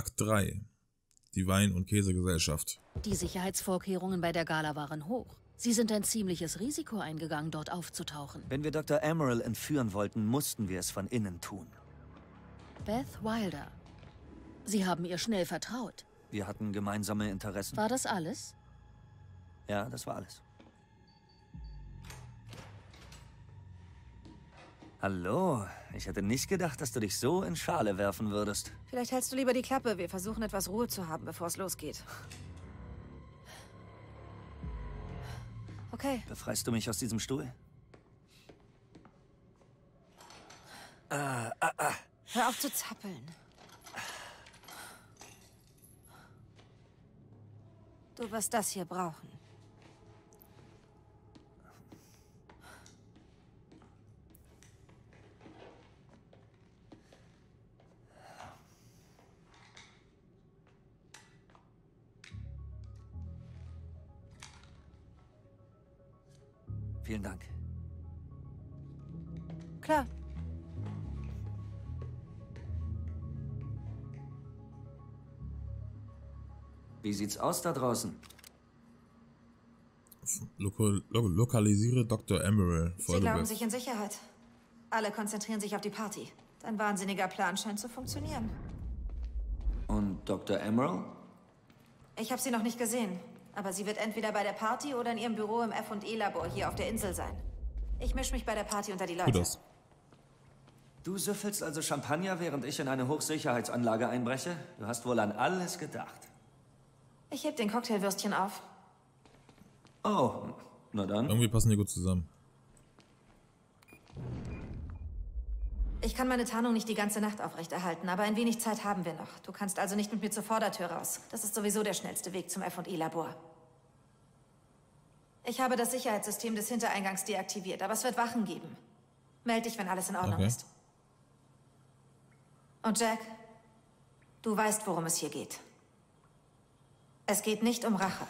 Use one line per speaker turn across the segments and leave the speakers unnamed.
Akt 3. Die Wein- und Käsegesellschaft.
Die Sicherheitsvorkehrungen bei der Gala waren hoch. Sie sind ein ziemliches Risiko eingegangen, dort aufzutauchen.
Wenn wir Dr. Emerald entführen wollten, mussten wir es von innen tun.
Beth Wilder. Sie haben ihr schnell vertraut.
Wir hatten gemeinsame Interessen.
War das alles?
Ja, das war alles. Hallo, ich hätte nicht gedacht, dass du dich so in Schale werfen würdest.
Vielleicht hältst du lieber die Klappe. Wir versuchen etwas Ruhe zu haben, bevor es losgeht. Okay.
Befreist du mich aus diesem Stuhl?
Hör auf zu zappeln. Du wirst das hier brauchen.
Sieht's aus da draußen?
Loko lo lokalisiere Dr. Emerald.
Sie glauben sich in Sicherheit. Alle konzentrieren sich auf die Party. Dein wahnsinniger Plan scheint zu funktionieren.
Und Dr. Emerald?
Ich habe sie noch nicht gesehen, aber sie wird entweder bei der Party oder in ihrem Büro im F&E-Labor hier auf der Insel sein. Ich mische mich bei der Party unter die Leute.
das.
Du süffelst also Champagner, während ich in eine Hochsicherheitsanlage einbreche? Du hast wohl an alles gedacht.
Ich heb den Cocktailwürstchen auf.
Oh, na dann.
Irgendwie passen die gut zusammen.
Ich kann meine Tarnung nicht die ganze Nacht aufrechterhalten, aber ein wenig Zeit haben wir noch. Du kannst also nicht mit mir zur Vordertür raus. Das ist sowieso der schnellste Weg zum F&E-Labor. Ich habe das Sicherheitssystem des Hintereingangs deaktiviert, aber es wird Wachen geben. Meld dich, wenn alles in Ordnung
Okay.
ist. Und Jack, du weißt, worum es hier geht. Es geht nicht um Rache.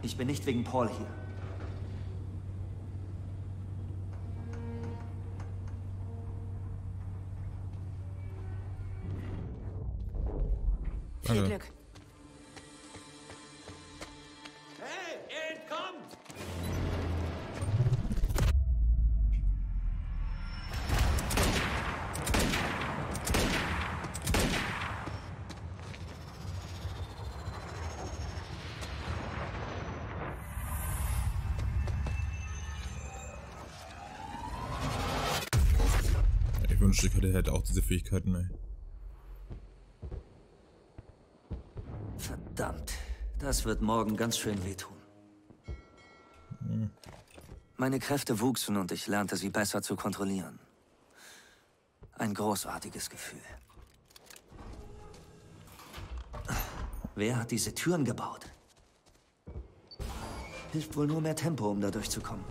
Ich bin nicht wegen Paul hier.
Viel
Danke.
Glück.
Ich hätte hätte auch diese Fähigkeiten, ey.
Verdammt, das wird morgen ganz schön wehtun. Meine Kräfte wuchsen und ich lernte sie besser zu kontrollieren. Ein großartiges Gefühl. Wer hat diese Türen gebaut? Hilft wohl nur mehr Tempo, um da durchzukommen.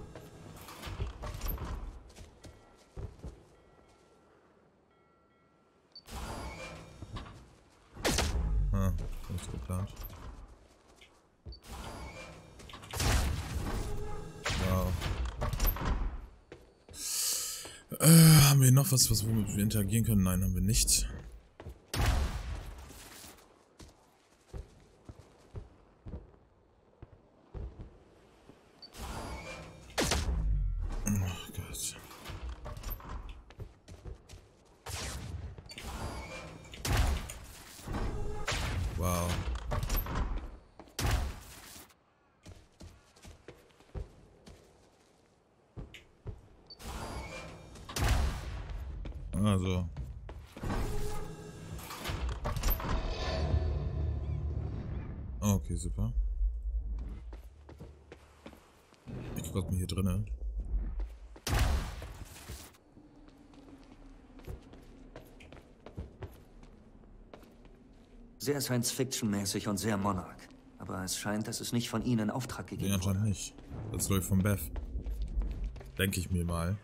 Noch was, was womit wir interagieren können? Nein, haben wir nicht. Also. Okay, super. Ich guck grad mal hier drinnen.
Sehr Science-Fiction-mäßig und sehr Monarch. Aber es scheint, dass es nicht von Ihnen in Auftrag
Nee,
gegeben
anscheinend
wurde.
nicht. Das läuft von Beth. Denke ich mir mal.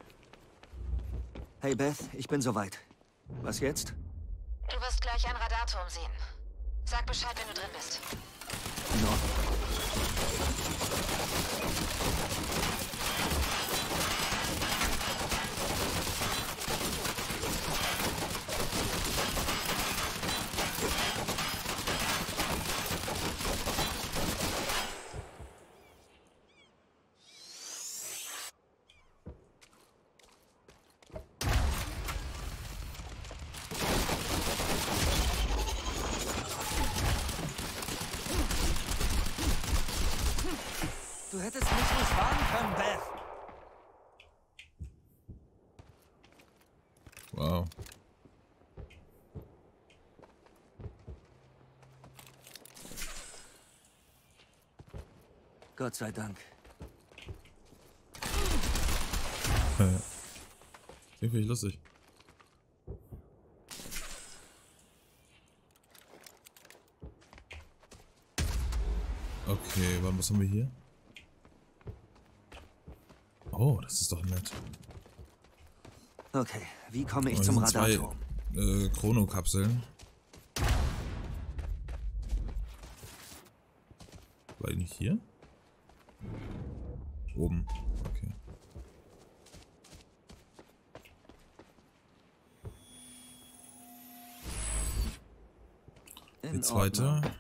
Hey Beth, ich bin soweit. Was jetzt?
Du wirst gleich ein Radarturm sehen. Sag Bescheid, wenn du drin bist.
In Ordnung. hättest mich nicht warnen können, Beth.
Wow.
Gott sei Dank.
Den finde ich lustig. Okay, was haben wir hier? Oh, das ist doch nett.
Okay, wie komme ich
Oh,
zum
sind zwei
Radarturm?
äh, Chronokapseln. War die nicht hier? Oben. Okay.
In
Die zweite.
Ordnung.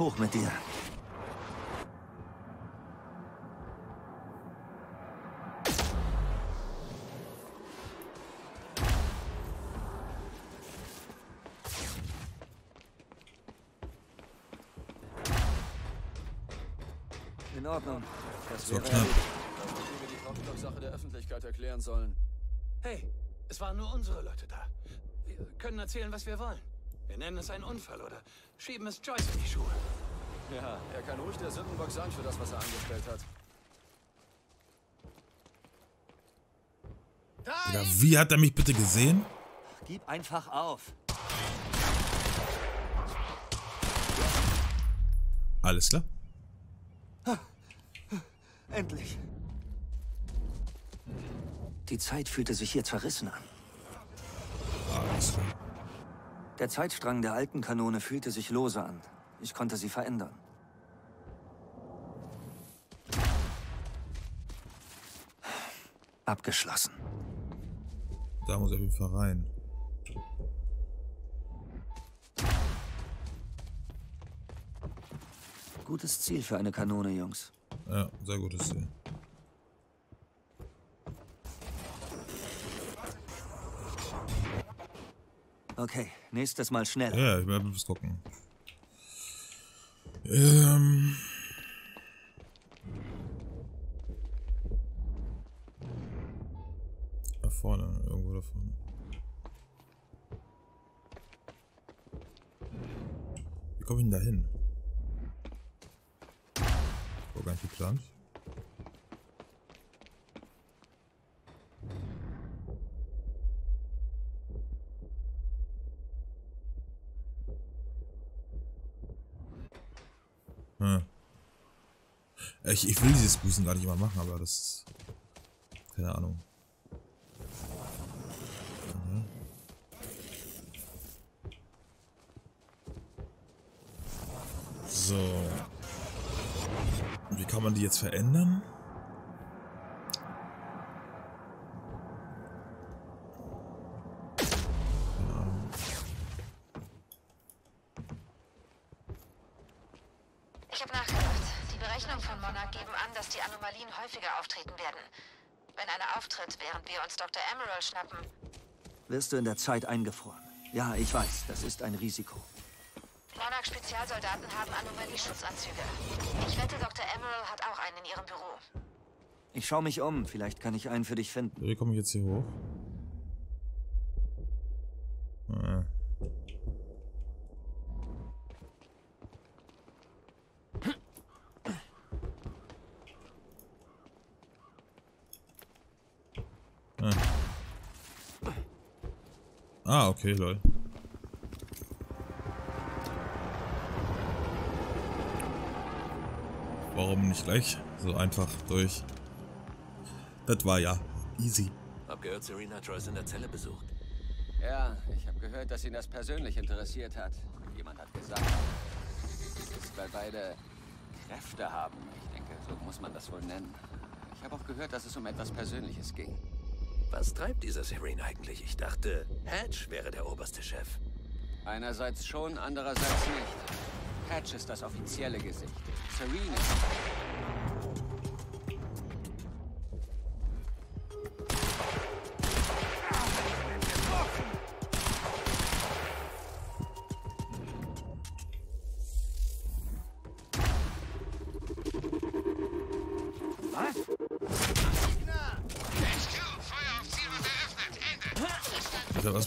Hoch mit dir. In Ordnung. Das
So
wäre
knapp.
wie wir die Krautkopf-Sache der Öffentlichkeit erklären sollen.
Hey, es waren nur unsere Leute da. Wir können erzählen, was wir wollen. Wir nennen es einen Unfall oder schieben es Joyce in die Schuhe.
Ja, er kann ruhig der Sündenbock sein für das, was er angestellt hat.
Digga, wie hat er mich bitte gesehen?
Gib einfach auf.
Alles klar.
Die Zeit fühlte sich hier zerrissen an. Der Zeitstrang der alten Kanone fühlte sich lose an. Ich konnte sie verändern. Abgeschlossen.
Da muss er auf jeden Fall rein.
Gutes Ziel für eine Kanone, Jungs.
Ja, sehr gutes Ziel.
Okay, nächstes Mal schnell.
Ja, ich werde was gucken. Ähm. Da vorne, irgendwo da vorne. Wie komme ich denn da hin? War gar nicht geplant. Hm. Ich, ich will dieses Bußen gar nicht immer machen, aber das. Keine Ahnung. Mhm. So. Wie kann man die jetzt verändern?
Auftritt, während wir uns Dr. Emerald schnappen,
Wirst du in der Zeit eingefroren? Ja, ich weiß, das ist ein Risiko.
Monarch-Spezialsoldaten haben Anomalieschutzanzüge. Ich wette, Dr. Emerald hat auch einen in ihrem Büro.
Ich schaue mich um, vielleicht kann ich einen für dich finden.
Wie komme ich jetzt hier hoch? Ah. Ah, okay, lol. Warum nicht gleich so einfach durch? Das war ja easy.
Hab gehört, Serena Joyce in der Zelle besucht.
Ja, ich habe gehört, dass ihn das persönlich interessiert hat. Jemand hat gesagt, es ist, weil beide Kräfte haben. Ich denke, so muss man das wohl nennen. Ich habe auch gehört, dass es um etwas Persönliches ging.
Was treibt dieser Serene eigentlich? Ich dachte, Hatch wäre der oberste Chef.
Einerseits schon, andererseits nicht. Hatch ist das offizielle Gesicht. Serene ist...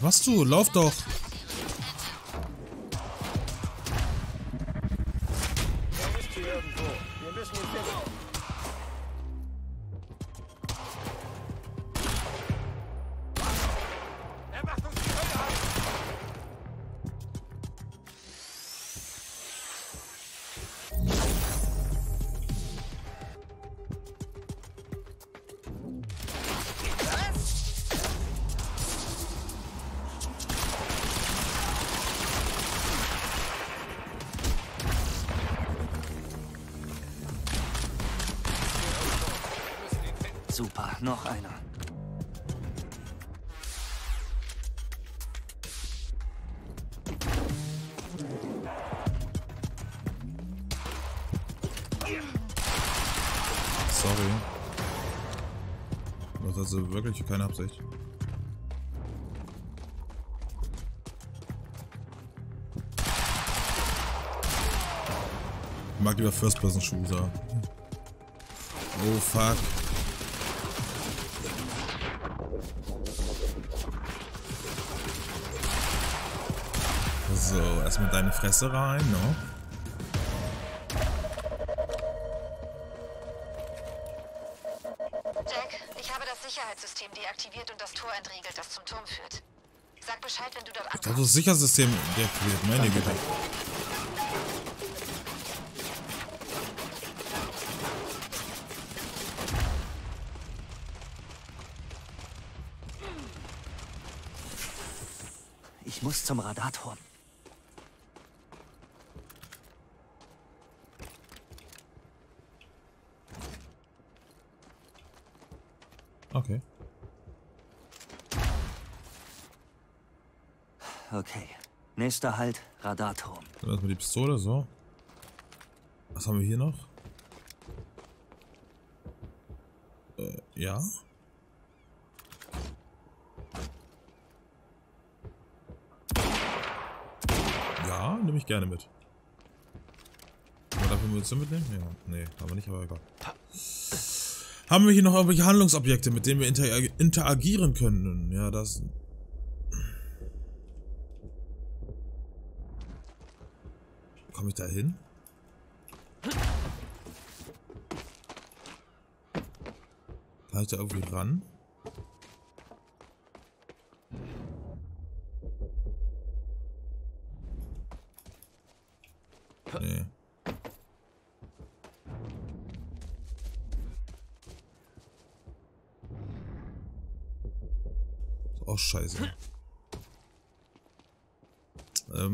machst du? Lauf doch!
Noch einer.
Sorry. Das also wirklich keine Absicht. Ich mag lieber First-Person-Shooter. Oh fuck. So, erstmal deine Fresse rein, ne?
Jack, ich habe das Sicherheitssystem deaktiviert und das Tor entriegelt, das zum Turm führt. Sag Bescheid, wenn du dort
Ich
ankommst.
das Sichersystem deaktiviert, meine Güte.
Ich muss zum Radarturm.
Okay.
Okay. Nächster Halt, Radarturm.
Dann erstmal die Pistole, so. Was haben wir hier noch? Äh, ja. Ja, nehme ich gerne mit. Aber dafür Munition mitnehmen? Ja, nee, haben wir nicht, aber egal. Haben wir hier noch irgendwelche Handlungsobjekte, mit denen wir interag interagieren können? Ja, das... Komme ich da hin? Kann ich da irgendwie ran?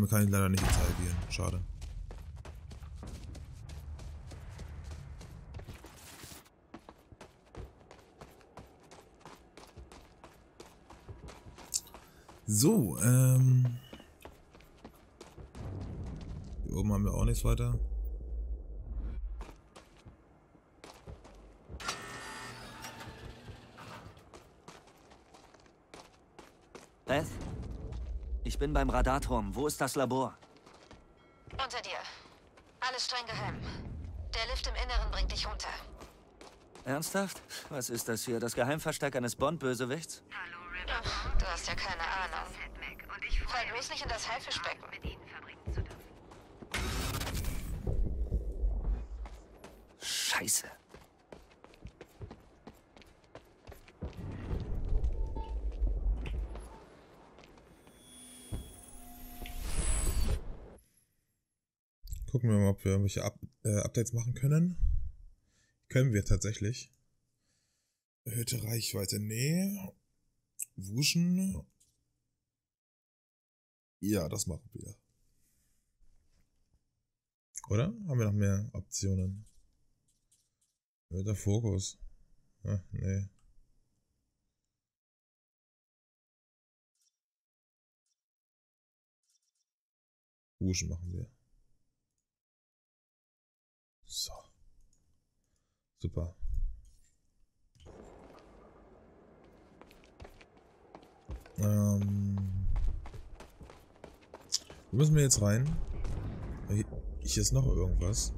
Kann ich leider nicht interagieren. Schade. So, ähm. Hier oben haben wir auch nichts weiter.
Beth? Ich bin beim Radarturm. Wo ist das Labor?
Unter dir. Alles streng geheim. Der Lift im Inneren bringt dich runter.
Ernsthaft? Was ist das hier? Das Geheimversteck eines Bond-Bösewichts?
Ach, Du hast ja keine Ahnung. Fall bloß nicht in das Haifischbecken.
Scheiße.
Gucken wir mal, ob wir irgendwelche Up äh, Updates machen können. Können wir tatsächlich. Erhöhte Reichweite, nee. Wuschen. Ja, das machen wir. Oder? Haben wir noch mehr Optionen? Erhöhter Fokus. Ah, nee. Wuschen machen wir. So. Super. Ähm. Wo müssen wir jetzt rein? Hier hier ist noch irgendwas.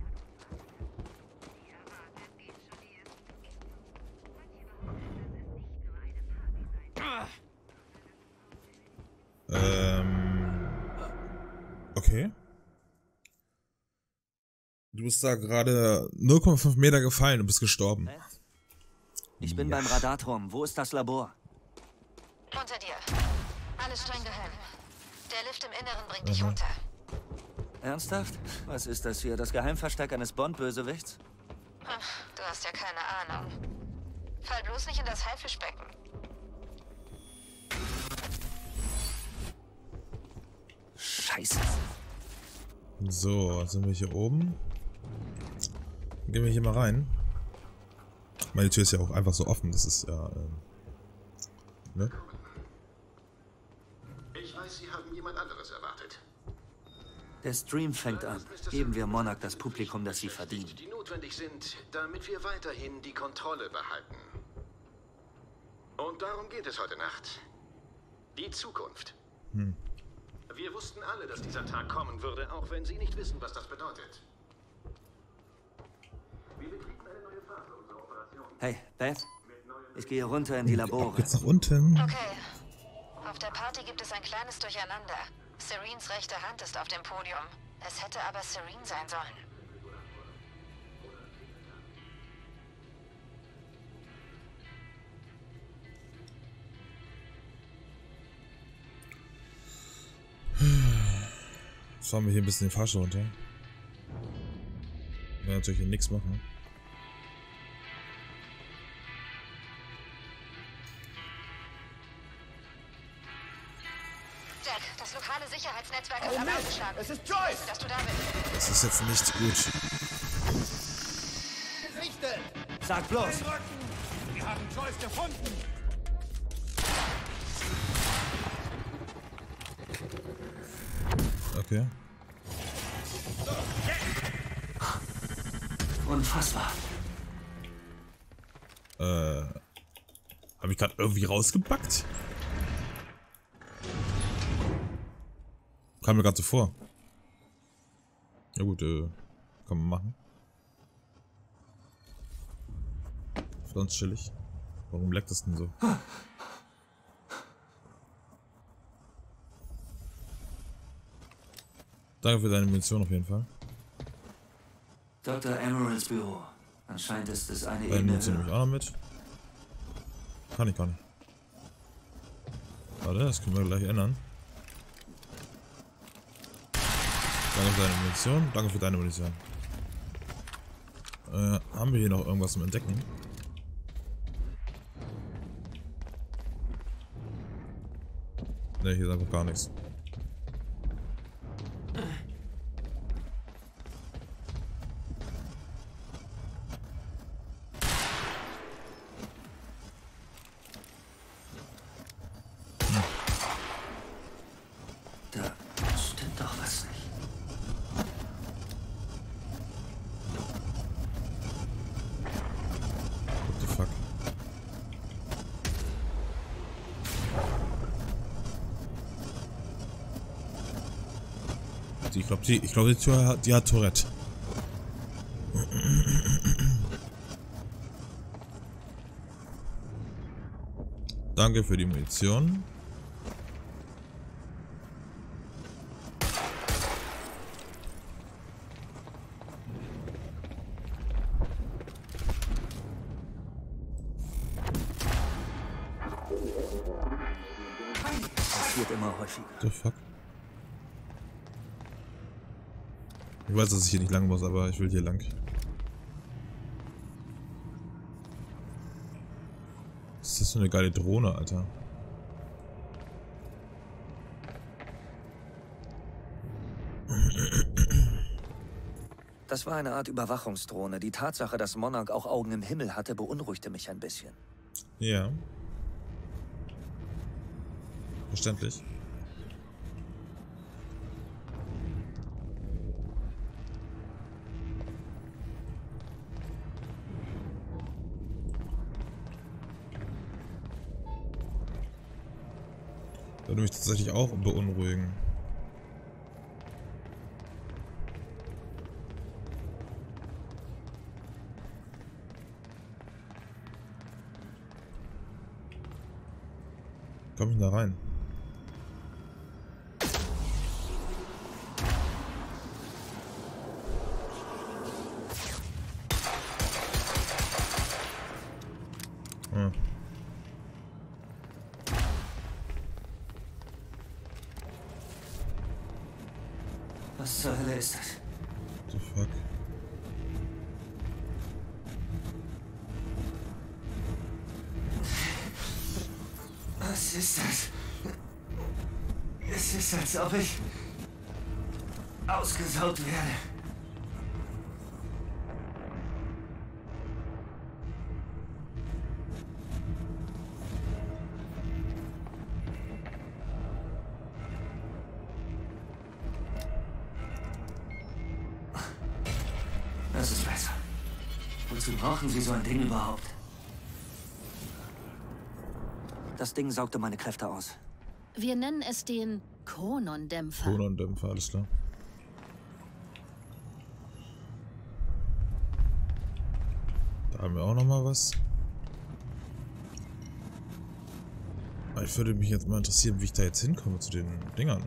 Okay. Du bist da gerade 0,5 Meter gefallen und bist gestorben.
Ich bin beim Radarturm. Wo ist das Labor?
Unter dir. Alles streng geheim. Der Lift im Inneren bringt dich runter.
Ernsthaft? Was ist das hier? Das Geheimversteck eines Bond-Bösewichts?
Ach, du hast ja keine Ahnung. Fall bloß nicht in das Haifischbecken.
Scheiße.
So, sind wir hier oben. Gehen wir hier mal rein. Meine Tür ist ja auch einfach so offen. Das ist ja. Ähm, ne?
Ich weiß, Sie haben jemand anderes erwartet.
Der Stream fängt an. Geben wir Monarch das Publikum, das sie verdienen.
Die notwendig sind, damit wir weiterhin die Kontrolle behalten. Und darum geht es heute Nacht. Die Zukunft. Wir wussten alle, dass dieser Tag kommen würde, auch wenn Sie nicht wissen, was das bedeutet.
Hey, Beth? Ich gehe runter in die Labore.
Jetzt nach unten.
Okay. Auf der Party gibt es ein kleines Durcheinander. Serenes rechte Hand ist auf dem Podium. Es hätte aber Serene sein sollen.
Jetzt fahren wir hier ein bisschen den Fahrstuhl runter. Wir werden natürlich hier nichts machen.
Sicherheitsnetzwerk ist Alarm geschlagen.
Es ist Joyce!
wissen, dass du da bist.
Das ist jetzt nicht gut.
Gesichtet!
Sag bloß!
Wir haben Joyce gefunden!
Okay.
Unfassbar.
Äh. Hab ich gerade irgendwie rausgebackt? Kam mir gerade so vor. Ja gut, äh, kann man machen. Ganz chillig. Warum leckt das denn so? Danke für deine Munition auf jeden Fall.
Dr. Emeralds Büro. Anscheinend ist es eine
Deine
Ebene
Munition nehme ich auch noch mit. Kann ich gar nicht. Warte, das können wir gleich ändern. Danke für deine Munition. Danke für deine Munition. Äh, haben wir hier noch irgendwas zum Entdecken? Ne, hier ist einfach gar nichts. Die- Ich glaube, die, ich die Tür hat, die hat Tourette. Danke für die Munition. Weiß, dass ich hier nicht lang muss, aber ich will hier lang. Was ist das für eine geile Drohne, Alter?
Das war eine Art Überwachungsdrohne. Die Tatsache, dass Monarch auch Augen im Himmel hatte, beunruhigte mich ein bisschen.
Ja. Verständlich. Würde mich tatsächlich auch beunruhigen. Komm ich da rein?
Was zur Hölle ist das?
What the fuck?
Was ist das? Es ist, als ob ich ausgesaugt werde. Brauchen Sie so ein Ding überhaupt? Das Ding saugte meine Kräfte aus.
Wir nennen es den Konon-Dämpfer.
Konon-Dämpfer, alles klar. Da haben wir auch noch mal was. Aber ich würde mich jetzt mal interessieren, wie ich da jetzt hinkomme zu den Dingern.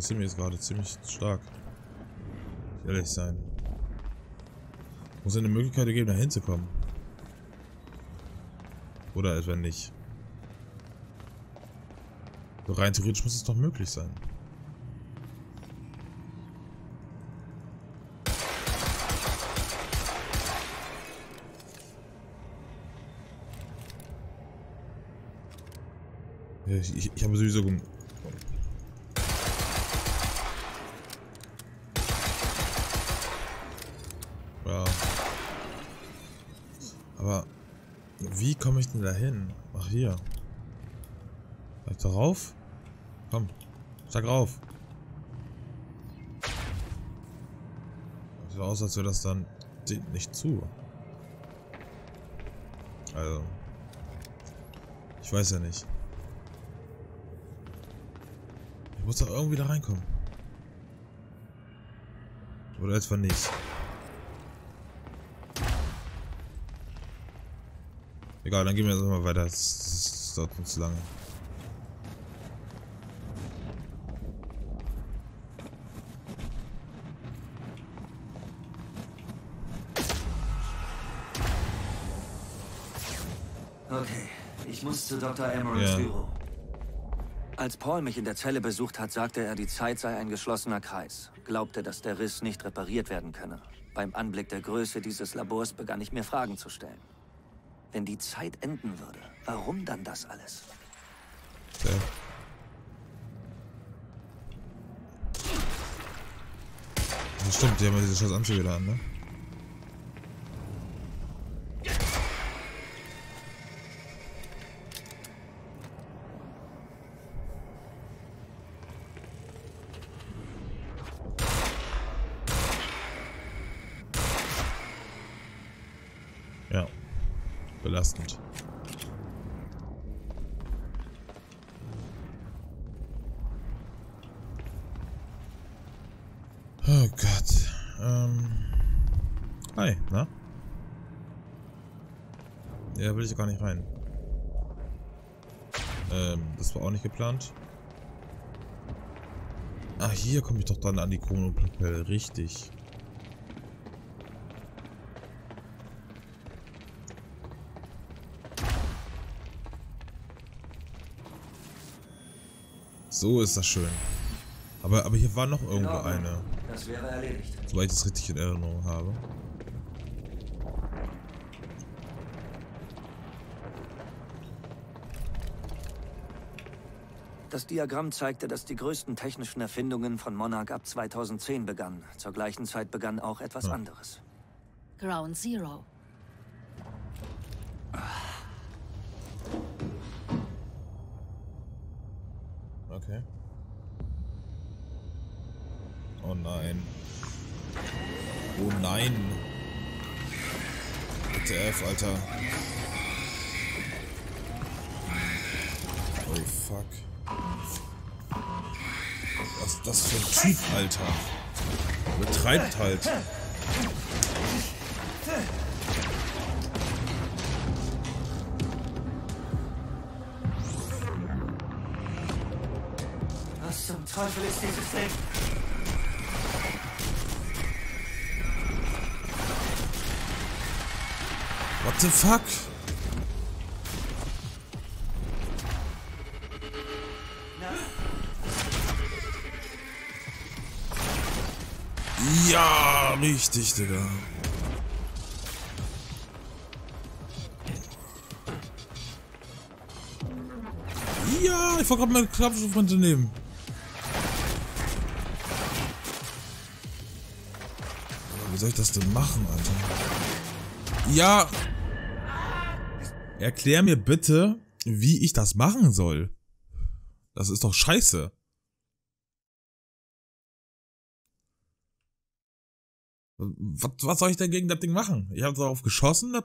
Sind mir jetzt gerade ziemlich stark. Ehrlich sein. Muss es eine Möglichkeit geben, da hinzukommen. Oder etwa nicht. So rein theoretisch muss es doch möglich sein. Ja, ich, ich, ich habe sowieso gem Ja. Aber wie komme ich denn da hin? Ach hier. Sag doch rauf. Komm. Sag rauf. Sieht aus, als wäre das dann nicht zu. Also. Ich weiß ja nicht. Ich muss doch irgendwie da reinkommen. Oder etwa nicht. Egal, dann gehen wir jetzt mal weiter. Das, dauert uns zu lange.
Okay, ich muss zu Dr. Emeralds
Ja.
Büro. Als Paul mich in der Zelle besucht hat, sagte er, die Zeit sei ein geschlossener Kreis. Glaubte, dass der Riss nicht repariert werden könne. Beim Anblick der Größe dieses Labors begann ich mir Fragen zu stellen. Wenn die Zeit enden würde, warum dann das alles?
Ja. Das stimmt, die haben ja diese scheiß Anzüge da an, ne? Ja. Belastend. Oh Gott. Ähm. Hi, na? Ja, will ich gar nicht rein. Ähm, das war auch nicht geplant. Ah, hier komme ich doch dann an die Chronopapelle. Richtig. So ist das schön. Aber, aber hier war noch irgendwo
Ordnung.
eine.
Das wäre erledigt.
Soweit ich das richtig in Erinnerung habe.
Das Diagramm zeigte, dass die größten technischen Erfindungen von Monarch ab 2010 begannen. Zur gleichen Zeit begann auch etwas
Ja.
anderes.
Ground Zero.
Okay. Oh nein. Oh nein. WTF, Alter. Oh fuck. Was das für ein Typ, Alter? Betreibt halt.
Was zum Teufel ist dieses Ding?
The fuck? Ja, richtig, Digga. Ja, ich wollte gerade meine Klappschuhfront nehmen. Wie soll ich das denn machen, Alter? Ja. Erklär mir bitte, wie ich das machen soll. Das ist doch scheiße. Was, was soll ich denn gegen das Ding machen? Ich habe darauf geschossen, das